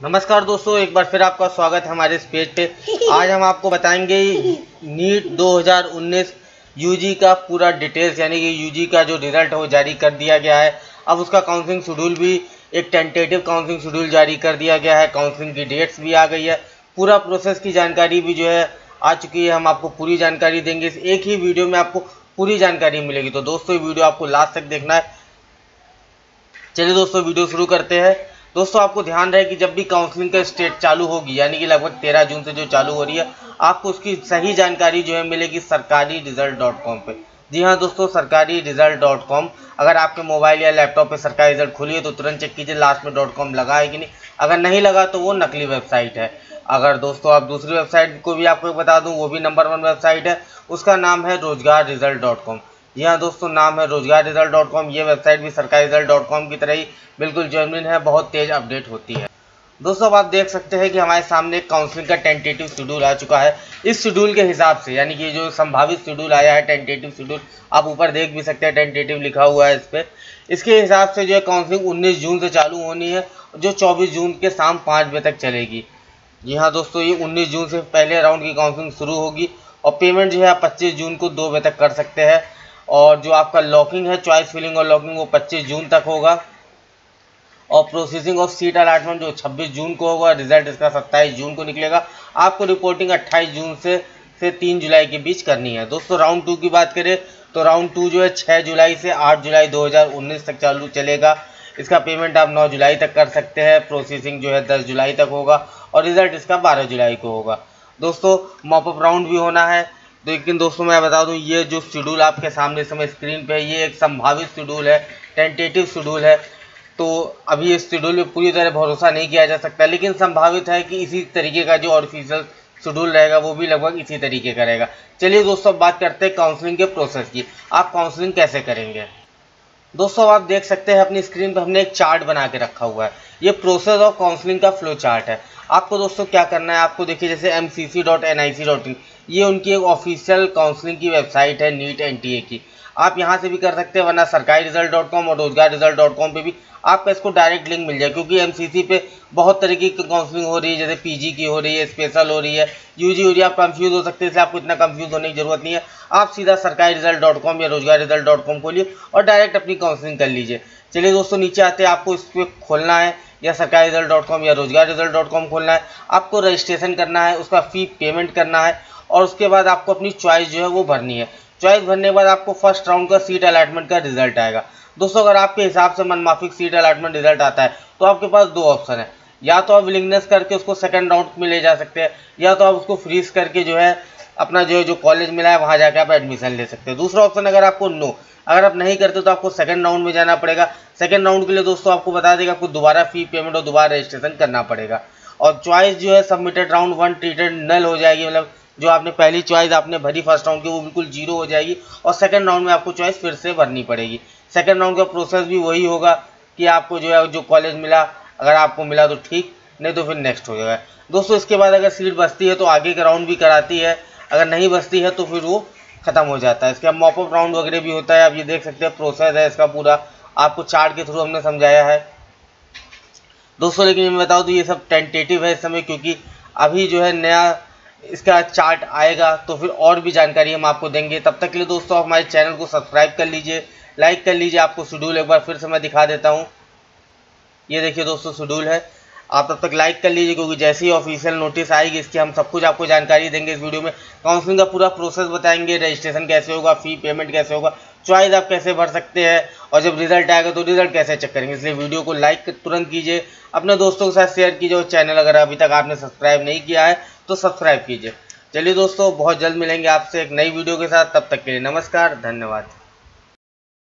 नमस्कार दोस्तों एक बार फिर आपका स्वागत है हमारे इस पेज पे। आज हम आपको बताएँगे नीट 2019 यूजी का पूरा डिटेल्स यानी कि यूजी का जो रिज़ल्ट है वो जारी कर दिया गया है। अब उसका काउंसलिंग शेड्यूल भी एक टेंटेटिव काउंसलिंग शेड्यूल जारी कर दिया गया है। काउंसलिंग की डेट्स भी आ गई है। पूरा प्रोसेस की जानकारी भी जो है आ चुकी है। हम आपको पूरी जानकारी देंगे। इस एक ही वीडियो में आपको पूरी जानकारी मिलेगी। तो दोस्तों ये वीडियो आपको लास्ट तक देखना है। चलिए दोस्तों वीडियो शुरू करते हैं। दोस्तों, आपको ध्यान रहे कि जब भी काउंसलिंग का स्टेट चालू होगी, यानी कि लगभग तेरह जून से जो चालू हो रही है, आपको उसकी सही जानकारी जो है मिलेगी सरकारी रिज़ल्ट डॉट कॉम पर जी हाँ दोस्तों, सरकारी रिज़ल्ट डॉट कॉम अगर आपके मोबाइल या लैपटॉप पे सरकारी रिज़ल्ट खुली है तो तुरंत चेक कीजिए लास्ट में डॉट कॉम लगा है कि नहीं। अगर नहीं लगा तो वो नकली वेबसाइट है। अगर दोस्तों, आप दूसरी वेबसाइट को भी आपको बता दूँ, वो भी नंबर वन वेबसाइट है। उसका नाम है रोज़गार रिज़ल्ट डॉट कॉम जी हाँ दोस्तों नाम है रोज़गार रिज़ल्ट डॉट कॉम ये वेबसाइट भी सरकारी रिज़ल्ट डॉट कॉम की तरह ही बिल्कुल जेनविन है, बहुत तेज़ अपडेट होती है। दोस्तों अब आप देख सकते हैं कि हमारे सामने एक काउंसलिंग का टेंटेटिव शेड्यूल आ चुका है। इस शेड्यूल के हिसाब से, यानी कि जो संभावित शेड्यूल आया है टेंटेटिव शेड्यूल आप ऊपर देख भी सकते हैं टेंटेटिव लिखा हुआ है इस पर इसके हिसाब से जो है काउंसलिंग 19 जून से चालू होनी है, जो 24 जून के शाम पाँच बजे तक चलेगी। जी हाँ दोस्तों, ये 19 जून से पहले राउंड की काउंसलिंग शुरू होगी और पेमेंट जो है आप पच्चीस जून को दो बजे तक कर सकते हैं। और जो आपका लॉकिंग है चॉइस फिलिंग और लॉकिंग वो 25 जून तक होगा। और प्रोसेसिंग ऑफ़ सीट अलाटमेंट जो 26 जून को होगा रिज़ल्ट इसका 27 जून को निकलेगा। आपको रिपोर्टिंग 28 जून से से 3 जुलाई के बीच करनी है। दोस्तों राउंड टू की बात करें तो राउंड टू जो है 6 जुलाई से 8 जुलाई 2019 तक चालू चलेगा। इसका पेमेंट आप 9 जुलाई तक कर सकते हैं। प्रोसेसिंग जो है 10 जुलाई तक होगा। और रिज़ल्ट इसका 12 जुलाई को होगा। दोस्तों मॉपअप राउंड भी होना है। लेकिन दोस्तों मैं बता दूँ, ये जो शेड्यूल आपके सामने समय स्क्रीन पे है ये एक संभावित शेड्यूल है, टेंटेटिव शेड्यूल है। तो अभी इस शेड्यूल में पूरी तरह भरोसा नहीं किया जा सकता, लेकिन संभावित है कि इसी तरीके का जो ऑफिशियल शेड्यूल रहेगा, वो भी लगभग इसी तरीके का रहेगा। चलिए दोस्तों बात करते हैं काउंसलिंग के प्रोसेस की। आप काउंसलिंग कैसे करेंगे? दोस्तों, आप देख सकते हैं, अपनी स्क्रीन पर हमने एक चार्ट बना के रखा हुआ है। ये प्रोसेस ऑफ़ काउंसलिंग का फ्लो चार्ट है। आपको दोस्तों क्या करना है, आपको देखिए, जैसे M C C dot N I C dot in ये उनकी एक ऑफिशियल काउंसलिंग की वेबसाइट है नीट एन टी ए की। आप यहाँ से भी कर सकते हैं, वरना सरकारी रिज़ल्ट डॉट कॉम और रोज़गार रिज़ल्ट डॉट कॉम पर भी आपका इसको डायरेक्ट लिंक मिल जाए, क्योंकि एम सी सी पे बहुत तरीके की काउंसलिंग हो रही है, जैसे पी जी की हो रही है स्पेशल हो रही है यू जी हो रही है, आप कंफ्यूज हो सकते हैं, इसलिए आपको इतना कंफ्यूज होने की ज़रूरत नहीं है। आप सीधा सरकारी रिज़ल्ट डॉट कॉम या रोज़गार रिज़ल्ट डॉट कॉम खोलिए और डायरेक्ट अपनी काउंसलिंग कर लीजिए। चलिए दोस्तों, नीचे आते हैं, आपको इस पर खोलना है, या सरकारी रिज़ल्ट डॉट कॉम या रोज़गार रिज़ल्ट डॉट कॉम खोलना है, आपको रजिस्ट्रेशन करना है, उसका फ़ी पेमेंट करना है और उसके बाद आपको अपनी चॉइस जो है वो भरनी है। चॉइस भरने के बाद आपको फ़र्स्ट राउंड का सीट अलाटमेंट का रिज़ल्ट आएगा। दोस्तों, अगर आपके हिसाब से मनमाफिक सीट अलाटमेंट रिज़ल्ट आता है तो आपके पास दो ऑप्शन है। या तो आप विलिंगनेस करके उसको सेकंड राउंड में ले जा सकते हैं, या तो आप उसको फ्रीज करके जो है, अपना जो है, जो कॉलेज मिला है, वहाँ जाके आप एडमिशन ले सकते हैं। दूसरा ऑप्शन अगर आपको नो अगर आप नहीं करते तो आपको सेकंड राउंड में जाना पड़ेगा। सेकंड राउंड के लिए दोस्तों, आपको बता देगा, आपको दोबारा फ़ी पेमेंट और दोबारा रजिस्ट्रेशन करना पड़ेगा। और चॉइस जो है submitted round one treated null हो जाएगी मतलब जो आपने पहली चॉइस आपने भरी फ़र्स्ट राउंड की, वो बिल्कुल ज़ीरो हो जाएगी और सेकंड राउंड में आपको चॉइस फिर से भरनी पड़ेगी। सेकंड राउंड का प्रोसेस भी वही होगा कि आपको जो है, जो कॉलेज मिला, अगर आपको मिला तो ठीक, नहीं तो फिर नेक्स्ट हो जाएगा। दोस्तों, इसके बाद अगर सीट बचती है तो आगे का राउंड भी कराती है, अगर नहीं बचती है तो फिर वो ख़त्म हो जाता है। इसके मॉपअप राउंड वगैरह भी होता है, आप ये देख सकते हैं प्रोसेस है इसका पूरा। आपको चार्ट के थ्रू हमने समझाया है। दोस्तों, लेकिन मैं बताऊँ तो ये सब टेंटेटिव है इस समय, क्योंकि अभी जो है नया इसका चार्ट आएगा तो फिर और भी जानकारी हम आपको देंगे। तब तक के लिए दोस्तों हमारे चैनल को सब्सक्राइब कर लीजिए, लाइक कर लीजिए, आपको शेड्यूल एक बार फिर से मैं दिखा देता हूँ। ये देखिए दोस्तों, शेड्यूल है। आप तब तक लाइक कर लीजिए, क्योंकि जैसे ही ऑफिशियल नोटिस आएगी, इसकी हम सब कुछ आपको जानकारी देंगे इस वीडियो में। काउंसलिंग का पूरा प्रोसेस बताएँगे रजिस्ट्रेशन कैसे होगा फ़ी पेमेंट कैसे होगा चॉइस आप कैसे भर सकते हैं, और जब रिज़ल्ट आएगा तो रिज़ल्ट कैसे चेक करेंगे। इसलिए वीडियो को लाइक तुरंत कीजिए, अपने दोस्तों के साथ शेयर कीजिए, और चैनल अगर अभी तक आपने सब्सक्राइब नहीं किया है तो सब्सक्राइब कीजिए। चलिए दोस्तों, बहुत जल्द मिलेंगे आपसे एक नई वीडियो के साथ, तब तक के लिए नमस्कार, धन्यवाद।